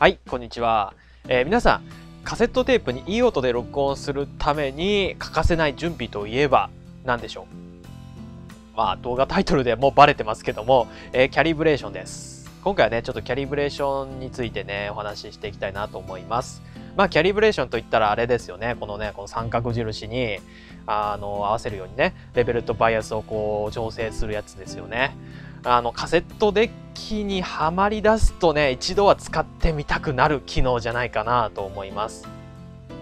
はい、こんにちは。えー皆さん、カセットテープにいい音で録音するために欠かせない準備といえば何でしょう？まあ、動画タイトルでもうバレてますけども、えーキャリブレーションです。今回はね、ちょっとキャリブレーションについてね、お話ししていきたいなと思います。まあ、キャリブレーションといったらあれですよね。このね、この三角印に、あの、合わせるようにね、レベルとバイアスをこう、調整するやつですよね。あの、カセットデッキにはまり出すとね、一度は使ってみたくなる機能じゃないかなと思います。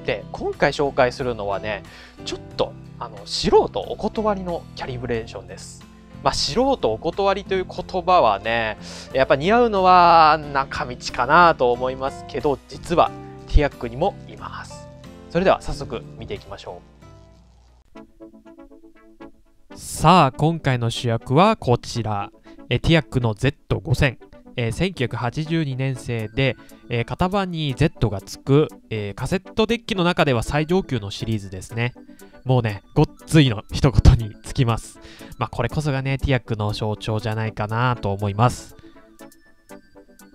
で、今回紹介するのはね、ちょっと、あの、素人お断りのキャリブレーションです。まあ、素人お断りという言葉はね、やっぱ似合うのは中道かなと思いますけど、実はティアックにもいます。それでは早速見ていきましょう。さあ、今回の主役はこちら。えティアックの Z5000。えー1982年製で、えー型番に Z がつく、えーカセットデッキの中では最上級のシリーズですね。もうね、ごっついの一言につきます。まあ、これこそがね、ティアックの象徴じゃないかなと思います。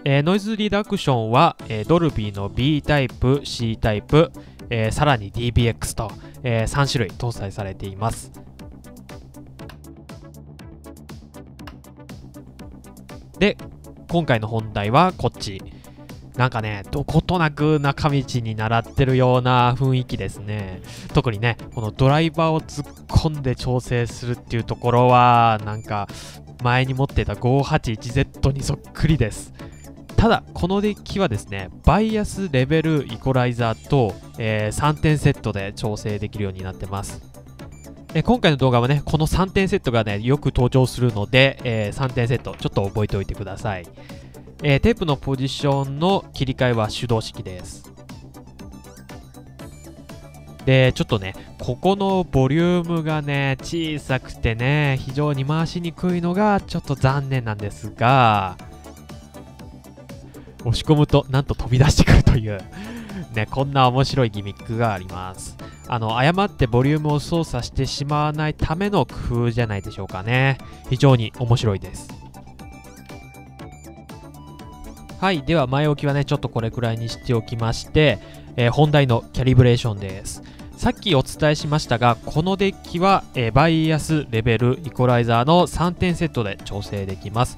えーノイズリダクションは、えードルビーの B タイプ、C タイプ、えーさらに DBX と、え3種類搭載されています。で、今回の本題はこっち。なんかね、どことなく中道に習ってるような雰囲気ですね。特にね、このドライバーを突っ込んで調整するっていうところは、なんか前に持ってた 581Z にそっくりです。ただ、このデッキはですね、バイアス、レベル、イコライザーと、え3点セットで調整できるようになってます。え今回の動画はね、この3点セットがね、よく登場するので、え3点セット、ちょっと覚えておいてください。えーテープのポジションの切り替えは手動式です。で、ちょっとね、ここのボリュームがね、小さくてね、非常に回しにくいのがちょっと残念なんですが、押し込むとなんと飛び出してくるという、ね、こんな面白いギミックがあります。あの、誤ってボリュームを操作してしまわないための工夫じゃないでしょうかね。非常に面白いです。はい。では、前置きはね、ちょっとこれくらいにしておきまして、えー本題のキャリブレーションです。さっきお伝えしましたが、このデッキは、えーバイアス、レベル、イコライザーの3点セットで調整できます。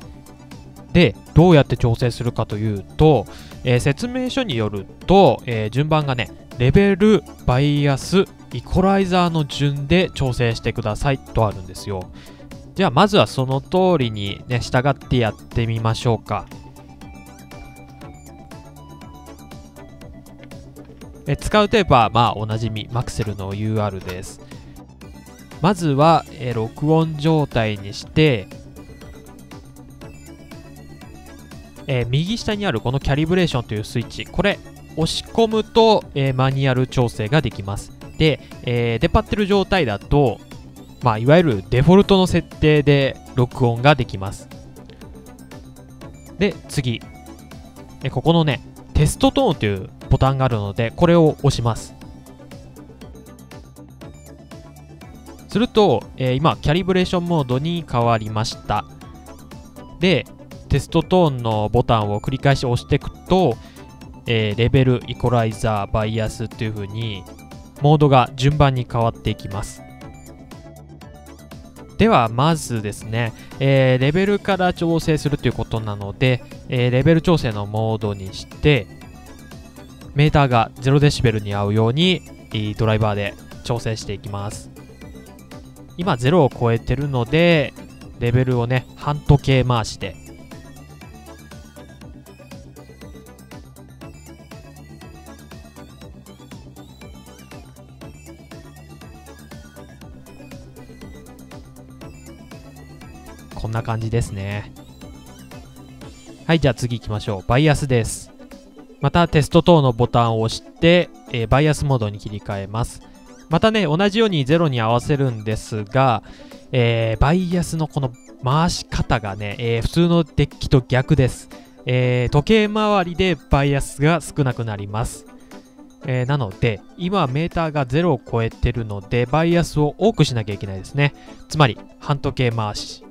で、どうやって調整するかというと、えー説明書によると、えー順番がね、レベル、バイアス、イコライザーの順で調整してくださいとあるんですよ。じゃあ、まずはその通りにね、従ってやってみましょうか。え使うテープはまあおなじみマクセルの UR ですまずは、え録音状態にして、えー右下にあるこのキャリブレーションというスイッチ。これ押し込むと、えーマニュアル調整ができます。で、えー出っ張ってる状態だとまあいわゆるデフォルトの設定で録音ができます。で次。えここのねテストトーンというボタンがあるのでこれを押します。すると、えー今キャリブレーションモードに変わりました。でテストトーンのボタンを繰り返し押していくと、えーレベルイコライザーバイアスっていう風にモードが順番に変わっていきます。ではまずですね、えーレベルから調整するということなので、えーレベル調整のモードにしてメーターが0デシベルに合うようにドライバーで調整していきます。今0を超えてるのでレベルをね半時計回してんな感じですね。はいじゃあ次行きましょう。バイアスです。またテスト等のボタンを押して、えーバイアスモードに切り替えます。またね同じように0に合わせるんですが、えーバイアスのこの回し方がね、えー普通のデッキと逆です、えー時計回りでバイアスが少なくなります。えーなので今メーターが0を超えてるのでバイアスを多くしなきゃいけないですね。つまり半時計回し。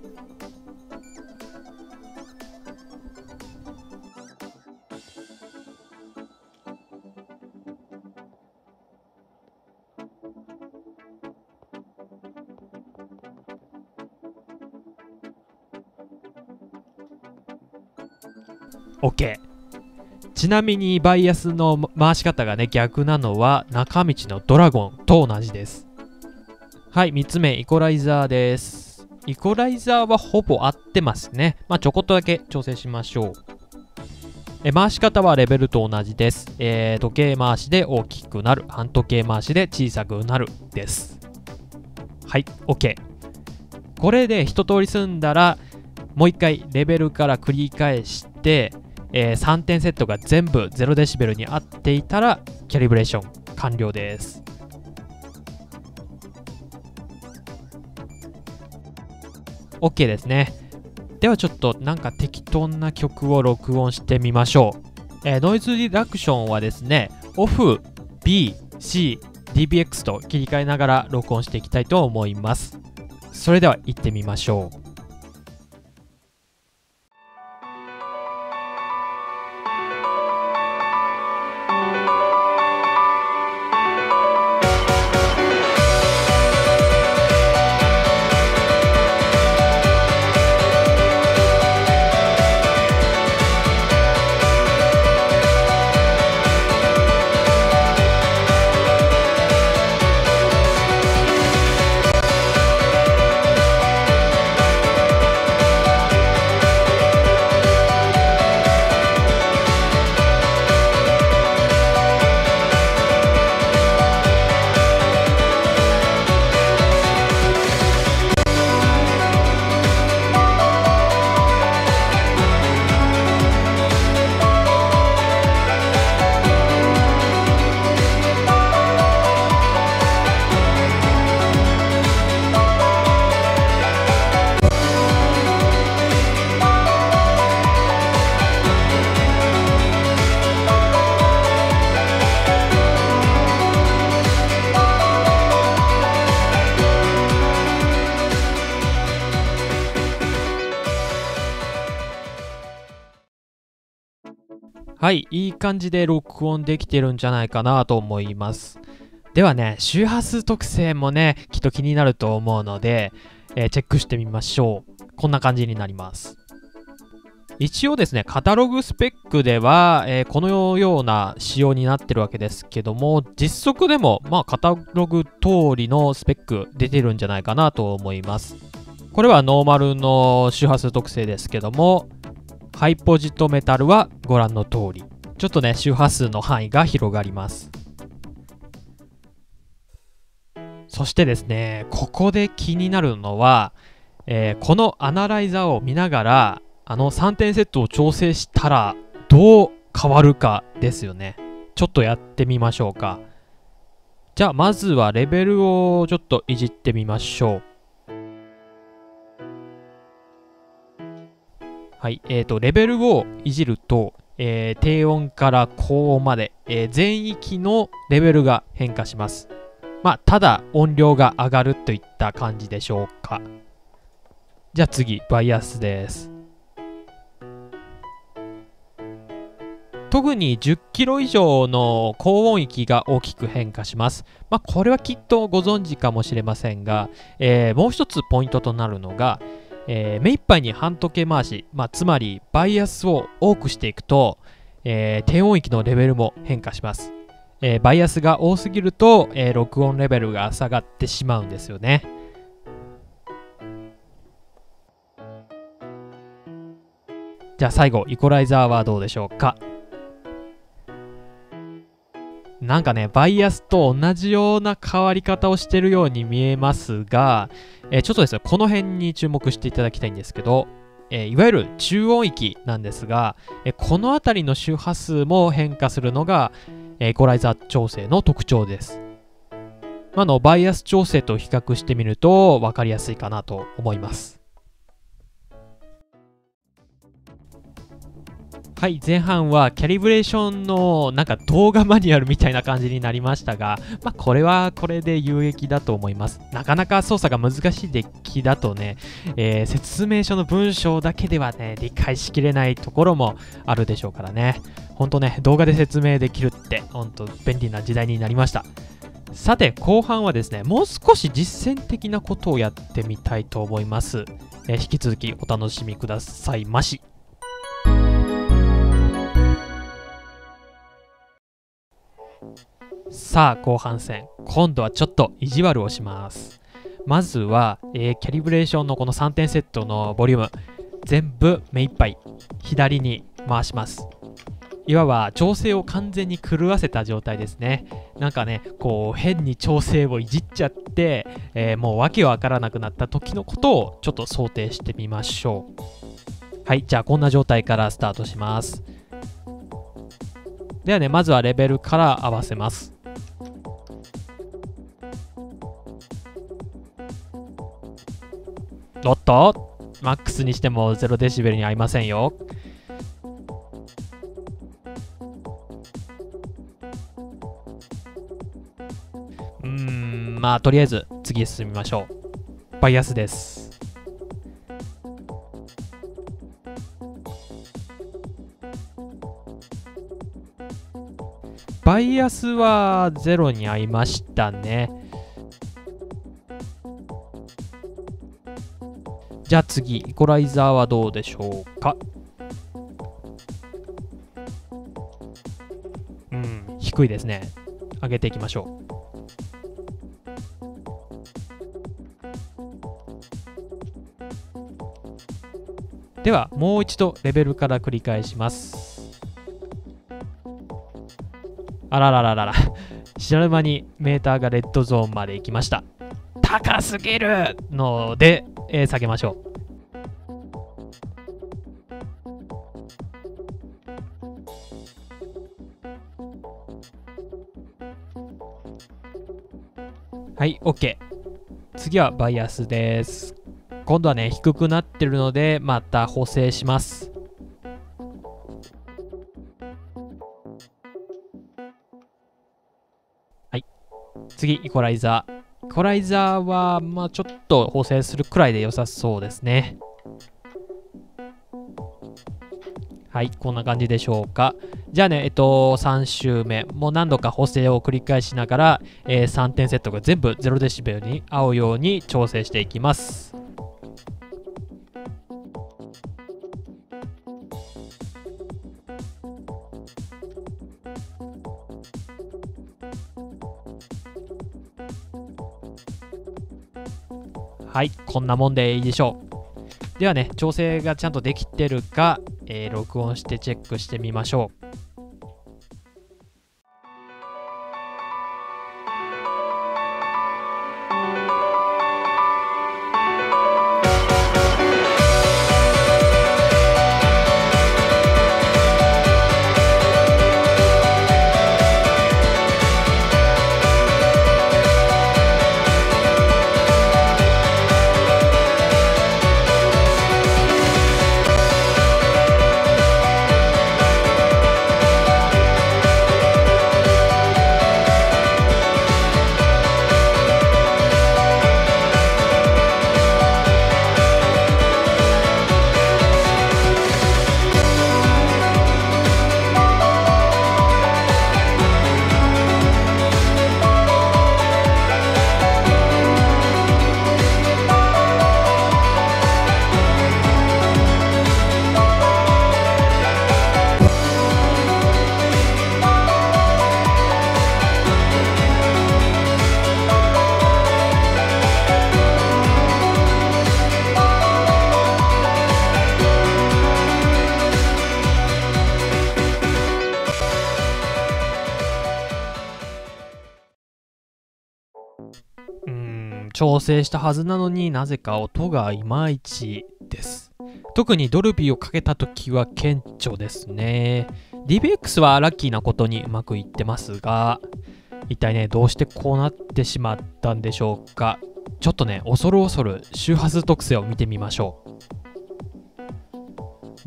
OK ちなみにバイアスの回し方がね逆なのは中道のドラゴンと同じです。はい3つ目イコライザーです。イコライザーはほぼ合ってますね。まあちょこっとだけ調整しましょう。え回し方はレベルと同じです、えー、時計回しで大きくなる。半時計回しで小さくなるです。はい OK これで一通り済んだらもう一回レベルから繰り返してえー、3点セットが全部0デシベルに合っていたらキャリブレーション完了です。OK ですね。ではちょっとなんか適当な曲を録音してみましょう。えー、ノイズリダクションはですね、オフ、B、C、DBX と切り替えながら録音していきたいと思います。それでは行ってみましょう。い、い感じで録音できてるんじゃないかなと思います。ではね、周波数特性もね、きっと気になると思うので、えー、チェックしてみましょう。こんな感じになります。一応ですね、カタログスペックでは、えー、このような仕様になってるわけですけども、実測でも、まあ、カタログ通りのスペック出てるんじゃないかなと思います。これはノーマルの周波数特性ですけども、ハイポジトメタルはご覧の通り。ちょっとね、周波数の範囲が広がります。そしてですね、ここで気になるのは、えー、このアナライザーを見ながら、あの3点セットを調整したらどう変わるかですよね。ちょっとやってみましょうか。じゃあまずはレベルをちょっといじってみましょう。はい、えーと、レベルをいじると、えー、低音から高音まで、えー、全域のレベルが変化します。まあ、ただ音量が上がるといった感じでしょうか。じゃあ次、バイアスです。特に10キロ以上の高音域が大きく変化します。まあ、これはきっとご存知かもしれませんが、えー、もう一つポイントとなるのが、えー、目いっぱいに半時計回し、まあ、つまりバイアスを多くしていくと、えー、低音域のレベルも変化します。えー、バイアスが多すぎると、えー、録音レベルが下がってしまうんですよね。じゃあ最後、イコライザーはどうでしょうか？なんかね、バイアスと同じような変わり方をしてるように見えますが、えー、ちょっとですね、この辺に注目していただきたいんですけど、えー、いわゆる中音域なんですが、えー、この辺りの周波数も変化するのが、えー、イコライザー調整の特徴です。まあの、バイアス調整と比較してみると分かりやすいかなと思います。はい、前半はキャリブレーションのなんか動画マニュアルみたいな感じになりましたが、まあ、これはこれで有益だと思います。なかなか操作が難しいデッキだとね、えー、説明書の文章だけではね、理解しきれないところもあるでしょうからね。ほんとね、動画で説明できるって、ほんと便利な時代になりました。さて、後半はですね、もう少し実践的なことをやってみたいと思います。えー、引き続きお楽しみくださいまし。さあ後半戦。今度はちょっと意地悪をします。まずは、えー、キャリブレーションのこの3点セットのボリューム。全部目いっぱい左に回します。いわば調整を完全に狂わせた状態ですね。なんかねこう変に調整をいじっちゃって、えー、もう訳わからなくなった時のことをちょっと想定してみましょう。はいじゃあこんな状態からスタートします。ではねまずはレベルから合わせます。おっとマックスにしても0デシベルに合いませんよ。うんまあとりあえず次進みましょう。バイアスです。バイアスは0に合いましたねじゃあ次、イコライザーはどうでしょうか？うん、低いですね。上げていきましょう。では、もう一度レベルから繰り返します。あららららら。知らぬ間にメーターがレッドゾーンまで行きました。高すぎるので、えー、下げましょう。はい、OK。次はバイアスです。今度はね、低くなってるので、また補正します。次、イコライザー。イコライザーは、まあちょっと補正するくらいで良さそうですね。はい、こんな感じでしょうか。じゃあね、えっと、3周目、もう何度か補正を繰り返しながら、えー、3点セットが全部0デシベルに合うように調整していきます。こんなもんでいいでしょう。ではね、調整がちゃんとできてるか、えー、録音してチェックしてみましょう。調整したはずなのになぜか音がいまいちです。特にドルビーをかけた時は顕著ですね。DBX はラッキーなことにうまくいってますが、一体ね、どうしてこうなってしまったんでしょうか。ちょっとね、恐る恐る周波数特性を見てみましょ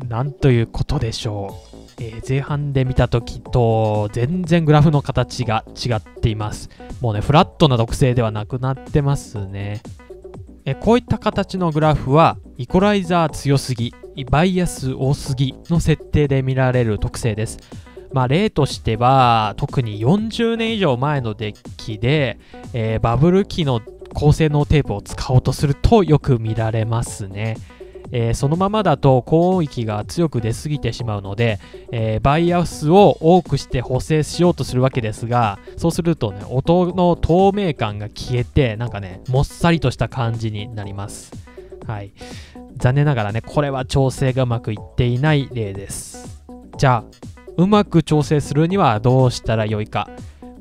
う。なんということでしょう。えー、前半で見た時と全然グラフの形が違っています。もうね、フラットな特性ではなくなってますね。えこういった形のグラフは、イコライザー強すぎ、バイアス多すぎの設定で見られる特性です。まあ、例としては、特に40年以上前のデッキで、えー、バブル期の高性能テープを使おうとするとよく見られますね。えー、そのままだと高音域が強く出すぎてしまうので、えー、バイアスを多くして補正しようとするわけですがそうするとね音の透明感が消えてなんかねもっさりとした感じになります。はい。残念ながらねこれは調整がうまくいっていない例です。じゃあうまく調整するにはどうしたらよいか。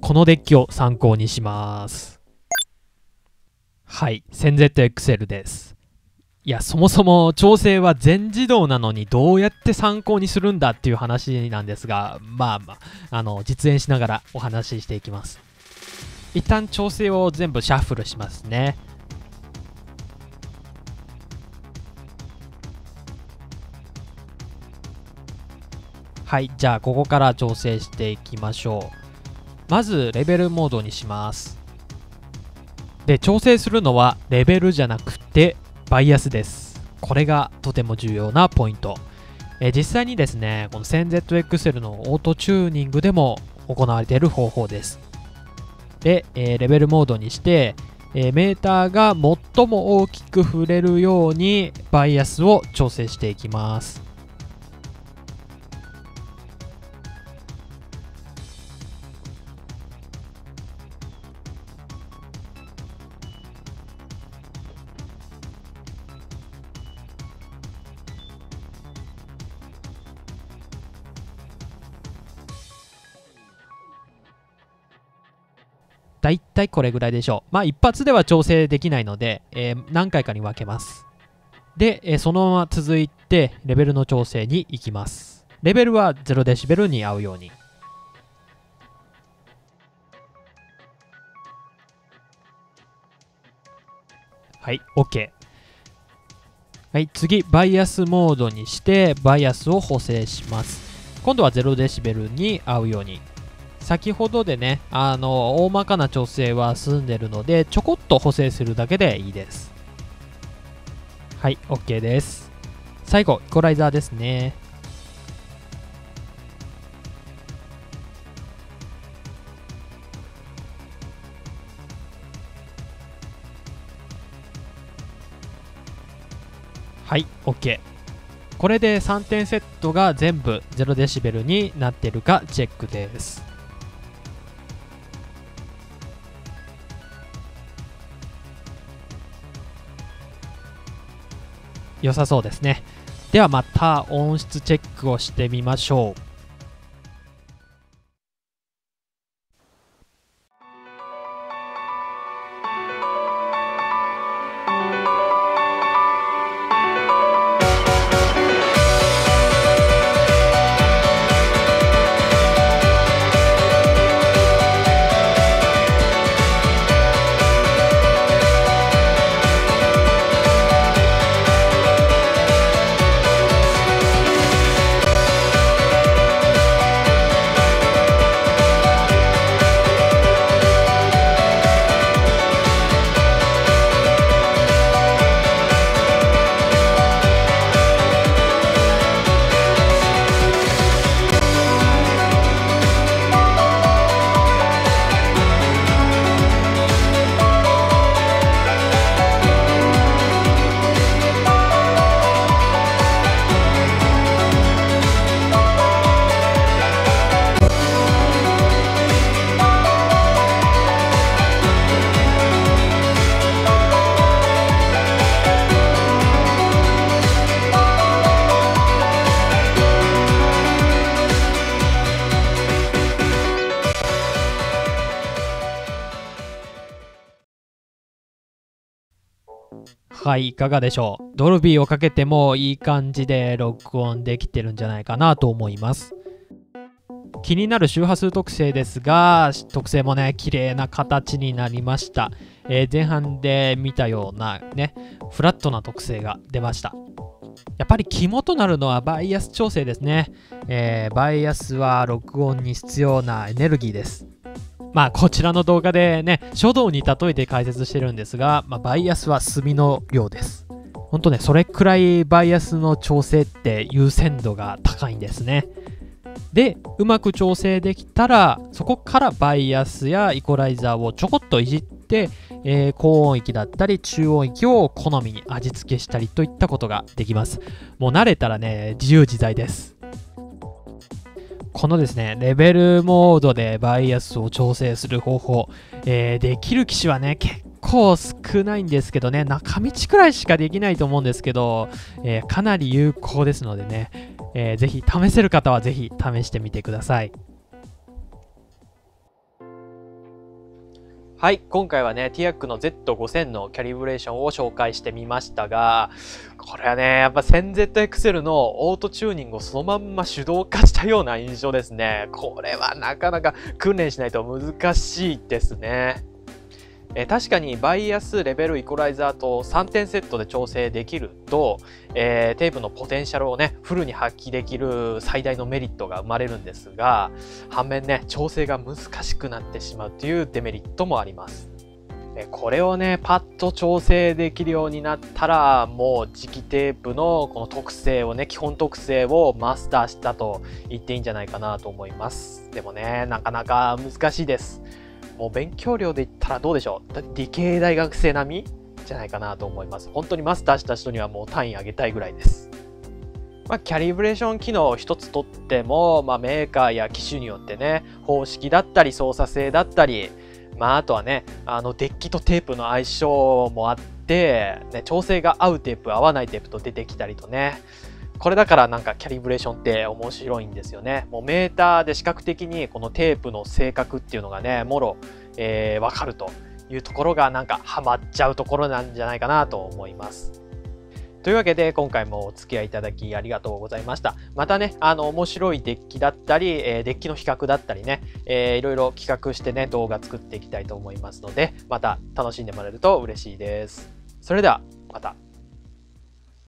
このデッキを参考にします。はい。1000ZXL です。いや、そもそも調整は全自動なのにどうやって参考にするんだっていう話なんですが、まあまあ、あの、実演しながらお話ししていきます。一旦調整を全部シャッフルしますね。はい、じゃあここから調整していきましょう。まず、レベルモードにします。で、調整するのはレベルじゃなくて、バイアスです。これがとても重要なポイント。え実際にですね、この 1000ZXL のオートチューニングでも行われている方法です。で、え、レベルモードにして、え、メーターが最も大きく触れるようにバイアスを調整していきます。だいたいこれぐらいでしょう。まあ一発では調整できないので、えー、何回かに分けます。で、えー、そのまま続いてレベルの調整に行きます。レベルは 0dB に合うように。はい、OK。はい、次、バイアスモードにして、バイアスを補正します。今度は 0dB に合うように。先ほどでね、あの、大まかな調整は済んでるので、ちょこっと補正するだけでいいです。はい、OK です。最後、イコライザーですね。はい、OK。これで3点セットが全部 0dB になってるかチェックです。良さそうですね。ではまた音質チェックをしてみましょう。はい、いかがでしょう。ドルビーをかけてもいい感じで録音できてるんじゃないかなと思います。気になる周波数特性ですが、特性もね、綺麗な形になりました。えー、前半で見たようなね、フラットな特性が出ました。やっぱり肝となるのはバイアス調整ですね。えー、バイアスは録音に必要なエネルギーです。まあ、こちらの動画でね、書道に例えて解説してるんですが、まあ、バイアスは炭の量です。ほんとね、それくらいバイアスの調整って優先度が高いんですね。で、うまく調整できたら、そこからバイアスやイコライザーをちょこっといじって、えー、高音域だったり中音域を好みに味付けしたりといったことができますもう慣れたらね自由自在ですこのですね、レベルモードでバイアスを調整する方法、えー、できる機種はね、結構少ないんですけどね、中道くらいしかできないと思うんですけど、えー、かなり有効ですのでね、えー、ぜひ試せる方はぜひ試してみてください。はい、今回はね、ティアックの Z5000 のキャリブレーションを紹介してみましたが、これはね、やっぱ 1000ZXL のオートチューニングをそのまんま手動化したような印象ですね。これはなかなか訓練しないと難しいですね。え確かにバイアス、レベル、イコライザーと3点セットで調整できると、えー、テープのポテンシャルをね、フルに発揮できる最大のメリットが生まれるんですが、反面ね、調整が難しくなってしまうというデメリットもあります。これをね、パッと調整できるようになったら、もう磁気テープのこの特性をね、基本特性をマスターしたと言っていいんじゃないかなと思います。でもね、なかなか難しいです。もう勉強量で言ったらどうでしょう？理系大学生並み？じゃないかなと思います。本当にマスターした人にはもう単位上げたいぐらいです。まあ、キャリブレーション機能一つとっても、まあ、メーカーや機種によってね、方式だったり操作性だったり、まあ、あとはね、あの、デッキとテープの相性もあって、ね、調整が合うテープ、合わないテープと出てきたりとね、これだからなんかキャリブレーションって面白いんですよね。もうメーターで視覚的にこのテープの性格っていうのがね、もろ、えー、わかるというところがなんかハマっちゃうところなんじゃないかなと思います。というわけで今回もお付き合いいただきありがとうございました。またね、あの面白いデッキだったり、え、デッキの比較だったりね、えー、いろいろ企画してね、動画作っていきたいと思いますので、また楽しんでもらえると嬉しいです。それではまた。